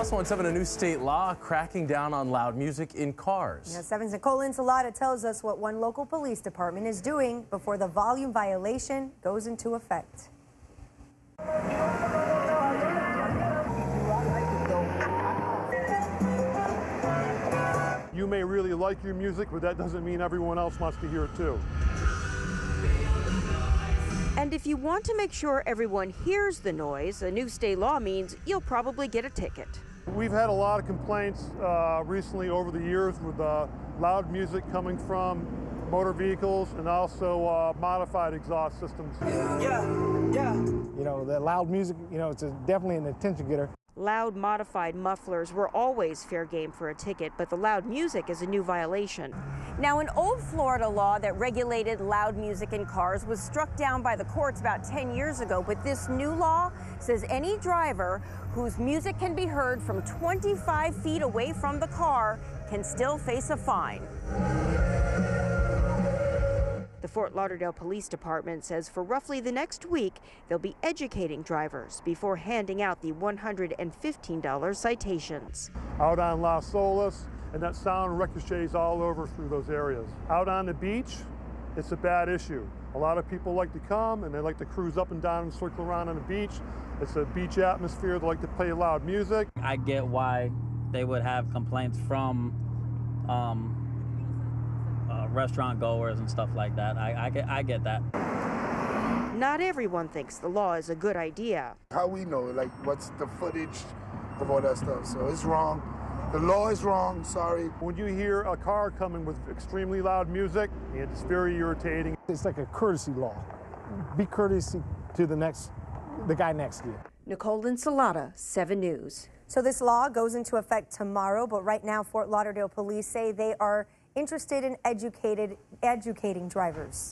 Also on 7, a new state law cracking down on loud music in cars. Now, 7's Nicole Insalata tells us what one local police department is doing before the volume violation goes into effect. You may really like your music, but that doesn't mean everyone else wants to hear it too. And if you want to make sure everyone hears the noise, a new state law means you'll probably get a ticket. We've had a lot of complaints uh, recently over the years with uh, loud music coming from motor vehicles and also uh, modified exhaust systems. Yeah, yeah. You know, the loud music, you know, it's a, definitely an attention getter. Loud modified mufflers were always fair game for a ticket, but the loud music is a new violation. Now, an old Florida law that regulated loud music in cars was struck down by the courts about 10 years ago, but this new law says any driver whose music can be heard from 25 feet away from the car can still face a fine. The Fort Lauderdale Police Department says for roughly the next week, they'll be educating drivers before handing out the $115 citations. Out on Las Olas, and that sound ricochets all over through those areas. Out on the beach, it's a bad issue. A lot of people like to come and they like to cruise up and down and circle around on the beach. It's a beach atmosphere. They like to play loud music. I get why they would have complaints from um, restaurant goers and stuff like that. I, I, get, I get that. Not everyone thinks the law is a good idea. How we know, like, what's the footage of all that stuff? So it's wrong. The law is wrong, sorry. When you hear a car coming with extremely loud music, it's very irritating. It's like a courtesy law. Be courteous to the next, the guy next to you. Nicole Insalata, 7 News. So this law goes into effect tomorrow, but right now Fort Lauderdale police say they are interested in educated educating drivers.